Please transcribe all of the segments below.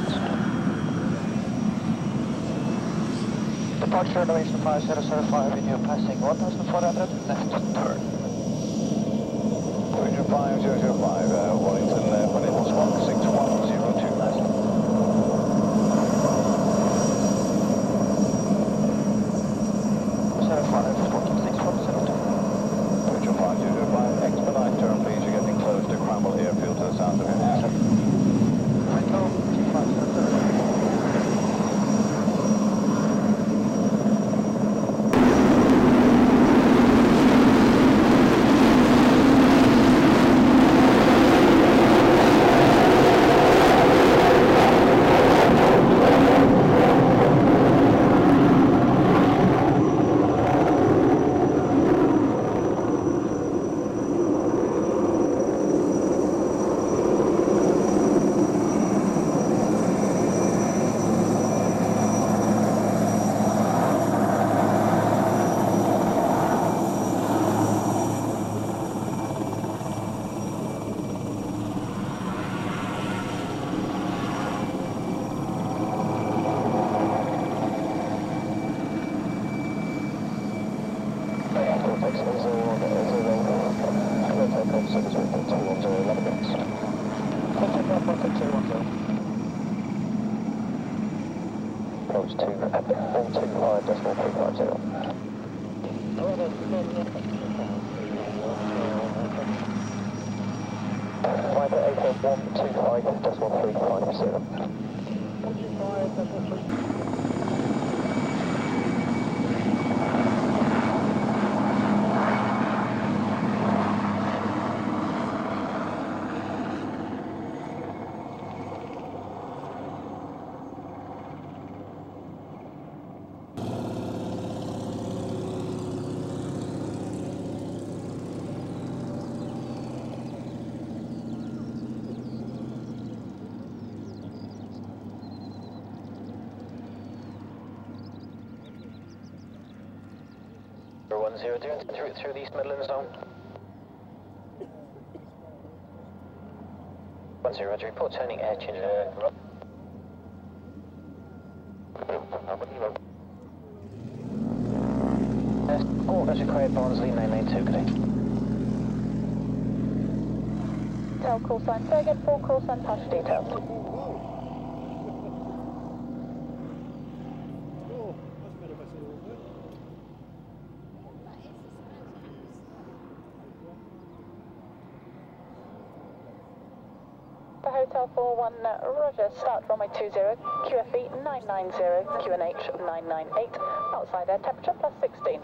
fields. Departure elevation 5005 in passing 1400, left turn. Voyager 5005, uh, Wellington, uh, Venables 1, Close to uh, 125 decimal 350. Five eight eight one two five decimal three five zero. One zero zero through through the East Midlands zone. One zero Roger, report turning air change. Uh, Oh, that's Craig Barnsley 992, good day. Tell call sign Sergeant, full call sign passenger details. For Hotel 41, uh, Roger, start runway 20, QFE 990, QNH 998, outside air temperature plus 16.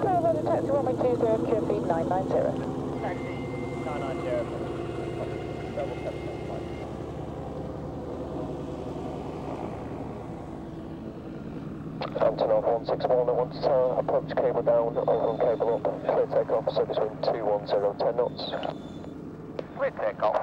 Clear Roger, taxi runway 20, QFE 990. Antonov 161, I want to approach cable down, over cable up, clear takeoff, so between 210, knots. Clear takeoff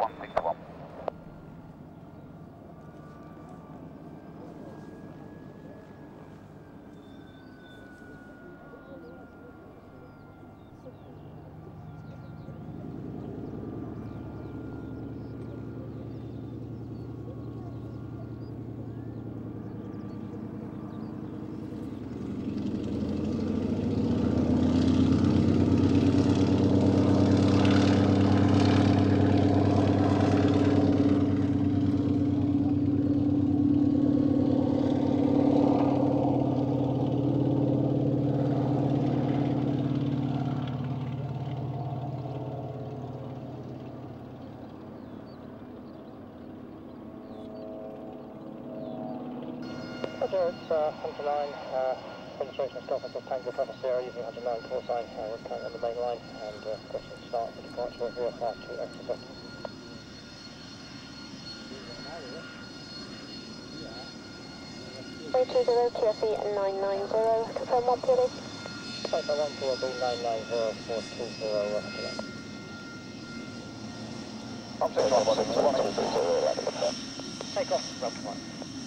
Roger, it's uh, Hunter 9, uh, registration stop until Tango Papa Sierra using 109 call sign, uh, we're currently on the main line and uh, question start for departure 052 extra second. Three two zero QFE nine nine zero. Confirm one PLA. Type 1 for B 990420 uh, Hunter 9. I'm 61, 161. Take off, route 1. Type 16455 Hunter 9. Let's say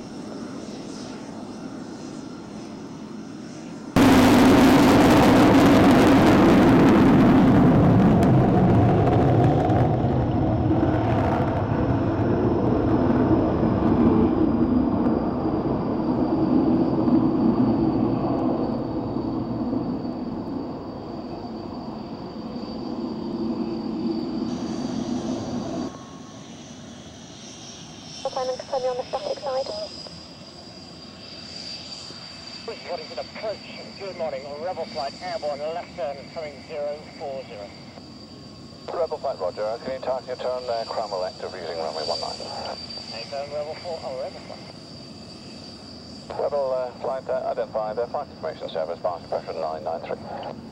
vacancy, vacancy. Simon, confirm you're on the static side. What is an approach? Good morning. Rebel flight airborne left turn coming 040. Rebel flight, Roger. Can you target your turn uh, Cromwell active using runway 19? Take on Rebel 4. Oh, Rebel flight. Rebel uh, flight uh, identified, uh, flight information service, master pressure 993.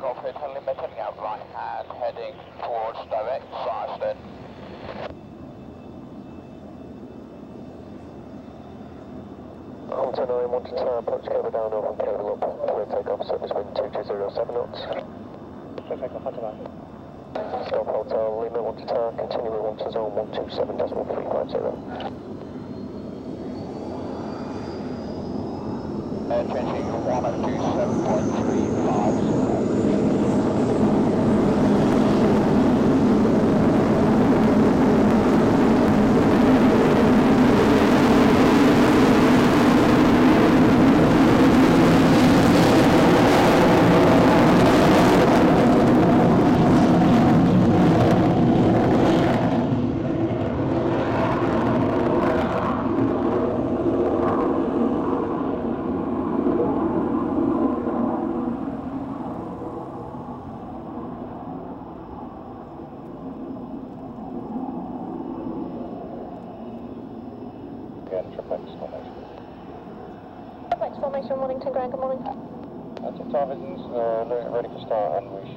Cockpit, limit heading out right hand, heading towards direct Sarsden. Hunter 9, one to tower, approach down, over and cable up. Clear takeoff, service wind 2207 knots. Take off Hunter 9. Stop Hotel, Lima, one to tower, continue with one to zone 127.350. Uh,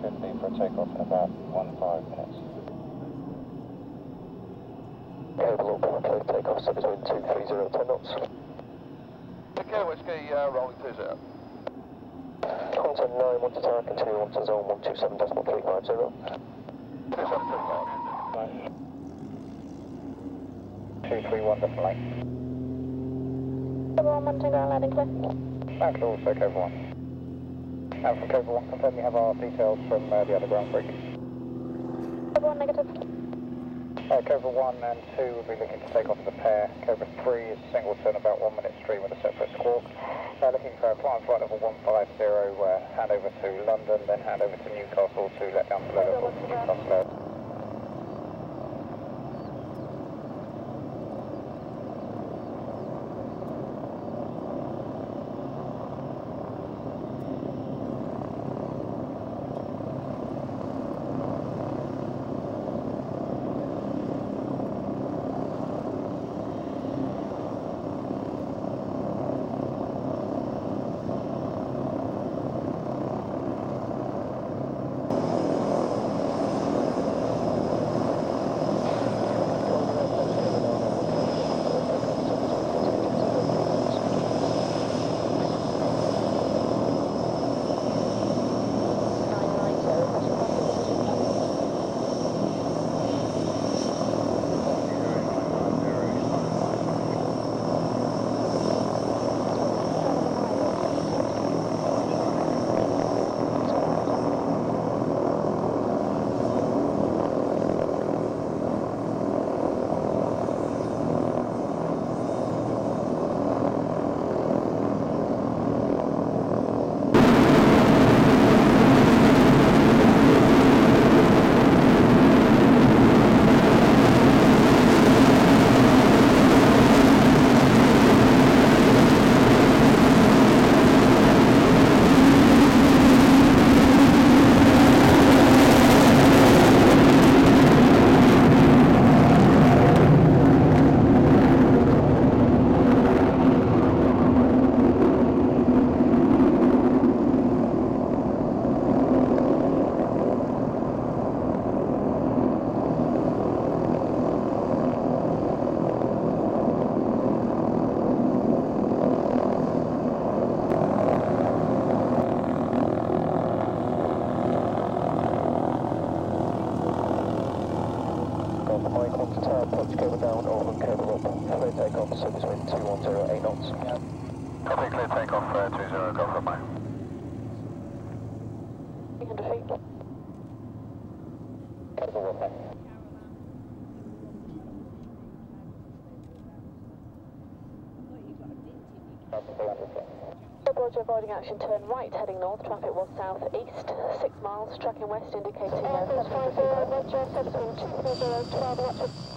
50 for takeoff in about one five minutes. Cable all clear takeoff, so between 230 10 knots. Okay, whiskey, uh, rolling 20. Quantum 9, one to tower, continue on to zone 127.350. 231, definitely. Cable 120, landing clear. Back to all, so 1. From Cable 1, confirm you have our details from uh, the underground bridge. Cobra 1, negative. Uh, Cobra 1 and 2 will be looking to take off as a pair. Cobra 3 is single turn about one minute stream with a separate squawk. Uh, looking for a climb flight level 150, uh, hand over to London, then hand over to Newcastle to let down to level Newcastle. Roger, avoiding action, turn right, heading north. Traffic was south-east. Six miles, tracking west, indicating uh, 750 feet. Roger, service wind 230, 12 knots.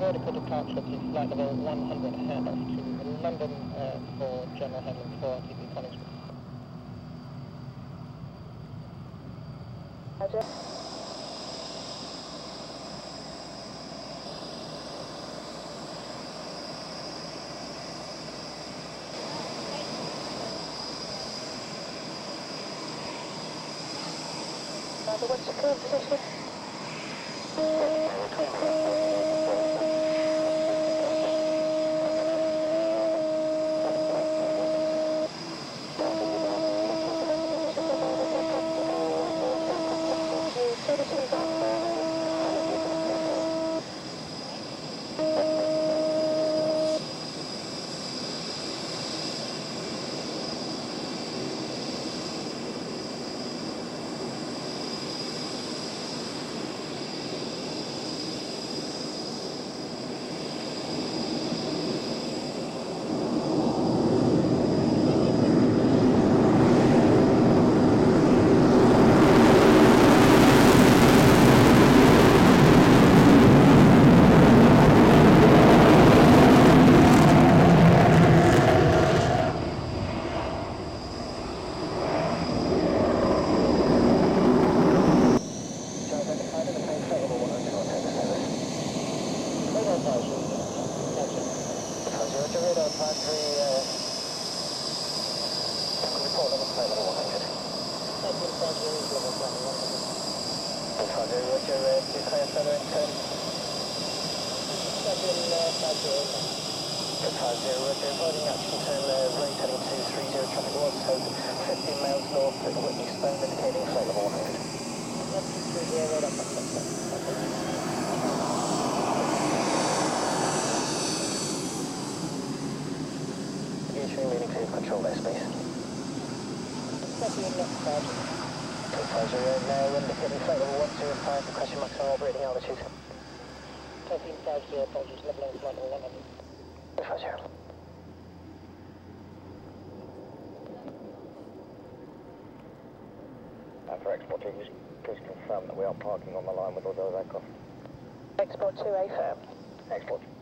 Vertical departure to flight level 100 handoff to London uh, for general handling for RTB Collins. Roger. Roger, what's your current position? you roger, radar uh, 100. Roger, roger, uh, declare further. Roger, roger, turn, uh, right heading 230 traffic was held 15 miles north Whitney Stone, indicating flight level 100. Engage remaining clear of control airspace. Advisor, uh, now indicating flight level 105 for question maximum operating altitude. Advisor. And for export two, please please confirm that we are parking on the line with all those aircraft. Export 2A firm. Export. Heading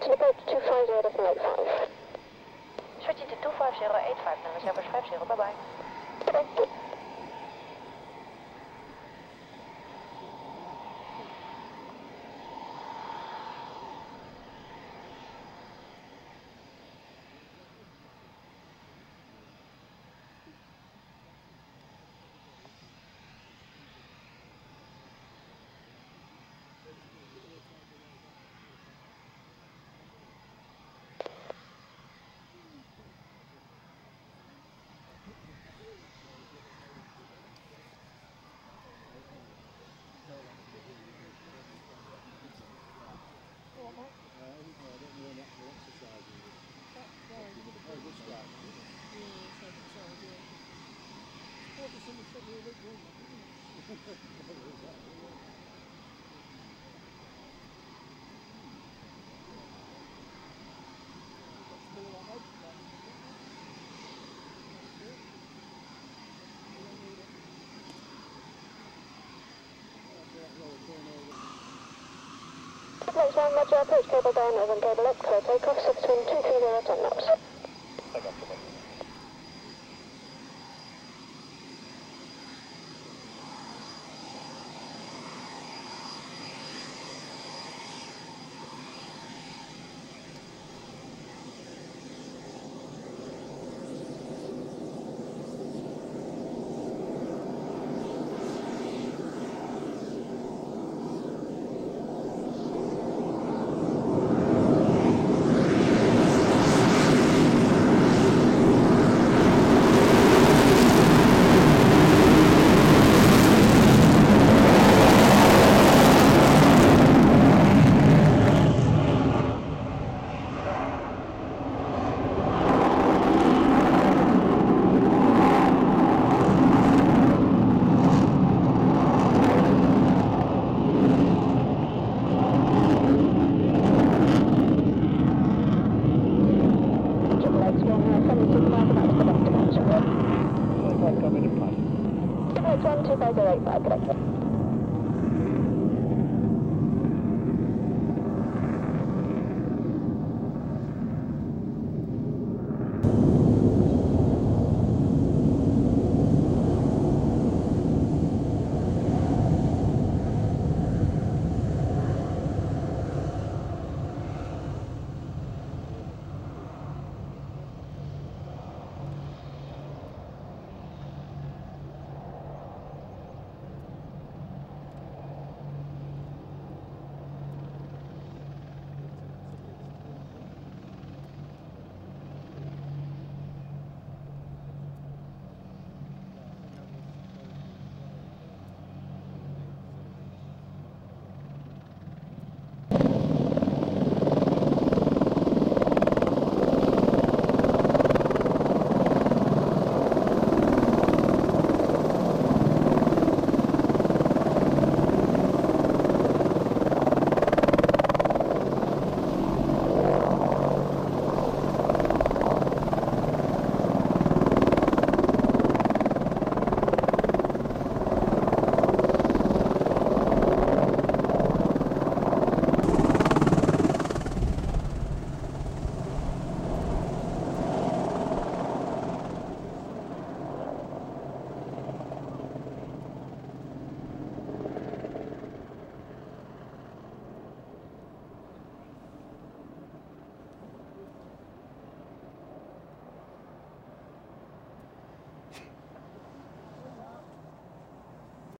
to approach 250.85. Switching to 25085, number service 50, approach cable down, oven table up, clear takeoff, 6 knots.